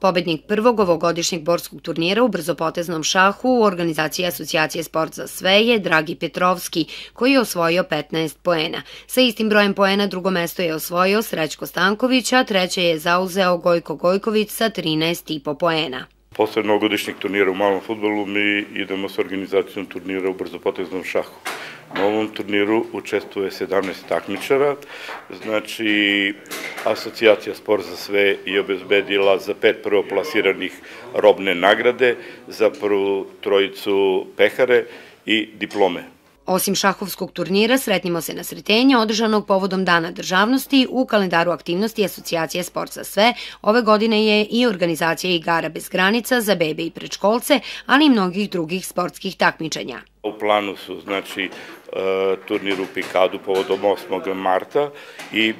Pobednik prvog ovogodišnjeg borskog turnira u brzopoteznom šahu u organizaciji Asocijacije Sport za sve je Dragi Petrovski, koji je osvojio 15 poena. Sa istim brojem poena drugo mesto je osvojio Srećko Stanković, a treće je zauzeo Gojko Gojković sa 13,5 poena. Posle mnogodišnjeg turnira u malom futbolu mi idemo sa organizacijom turnira u brzopoteznom šahu. Na ovom turniru učestvuje 17 takmičara, znači asocijacija Sport za sve je obezbedila za pet prvoplasiranih robne nagrade, za prvu trojicu pehare i diplome. Osim šahovskog turnira, sretnimo se na sretenje održanog povodom Dana državnosti u kalendaru aktivnosti Asocijacije Sport za sve. Ove godine je i organizacija igara bez granica za bebe i prečkolce, ali i mnogih drugih sportskih takmičenja. U planu su znači e, turnir u Pikadu povodom 8. marta i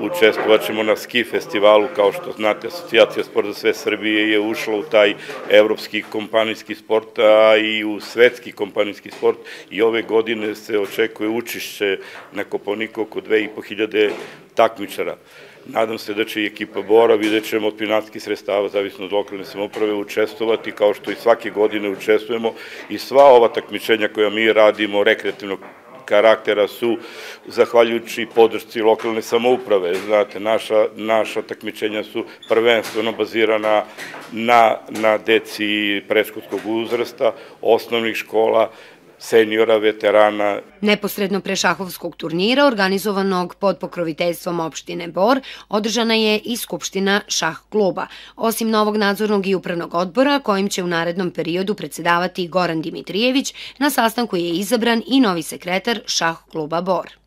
učestvovat ćemo na ski festivalu, kao što znate, Asocijacija sport za sve Srbije je ušla u taj evropski kompanijski sport, a i u svetski kompanijski sport i ove godine se očekuje učišće na Koponiku oko 2500 takmičara. Nadam se da će i ekipa Bora, vidjet ćemo od finanskih sredstava, zavisno od lokalne samoprave, učestovati kao što i svake godine učestvujemo i sva ova takmičenja koja mi radimo rekreativnog karaktera su zahvaljujući podršci lokalne samouprave. Znate, naša, naša takmičenja su prvenstveno bazirana na, na deci preškolskog uzrasta, osnovnih škola, seniora, veterana. Neposredno pre šahovskog turnira, organizovanog pod pokroviteljstvom opštine Bor, održana je i Skupština šah kluba. Osim novog nadzornog i upravnog odbora, kojim će u narednom periodu predsedavati Goran Dimitrijević, na sastanku je izabran i novi sekretar šah kluba Bor.